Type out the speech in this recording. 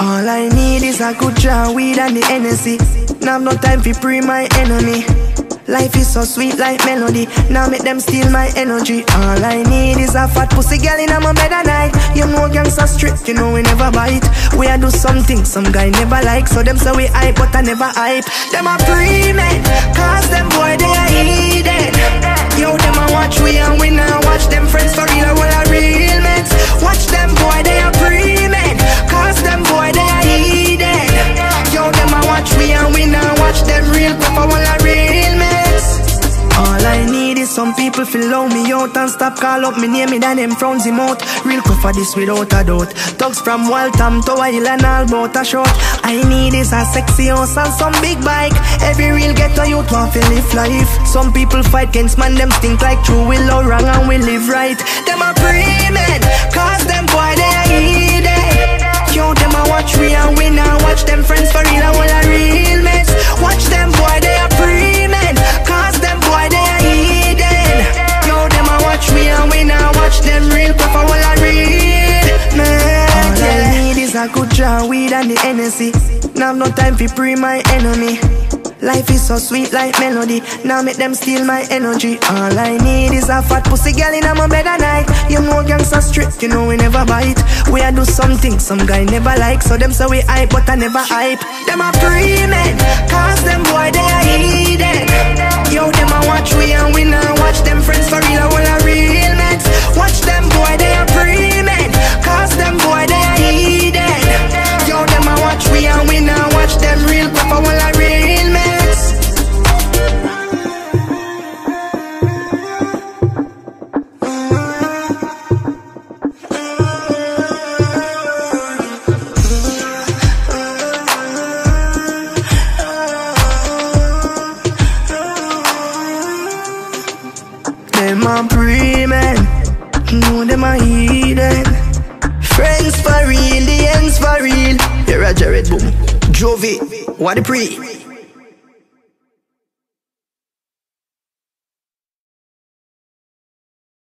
All I need is a good jar weed and the energy. Now I've no time for pre my enemy. Life is so sweet like melody. Now make them steal my energy. All I need is a fat pussy girl in my bed at night. You know gangsta strict, you know we never bite. We a do something some guy never like. So them say we hype, but I never hype. Them a pre man, cause them boy they are heathen. Yo, them we and we now watch them real proper. Well, a real mates. All I need is some people feel love me out and stop call up me name me then them frowns him out. Real quick for this without a doubt. Thugs from Waltham to Isle and all about a short. I need is a sexy house and some big bike. Every real ghetto youth want to live life. Some people fight against man, them stink like true. We love wrong and we live right. Them a pre men, cause a good jar weed and the energy. Now no time for pre my enemy. Life is so sweet like melody. Now make them steal my energy. All I need is a fat pussy girl in my bed at night. You know gangsta strict, you know we never bite. We a do something some guy never like. So them say we hype, but I never hype. Them a pre men, cause them boy they are heathen. A pre men, know them a heathen. Friends for real, the ends for real. Here a Jared Boom, Jovi, what the pre?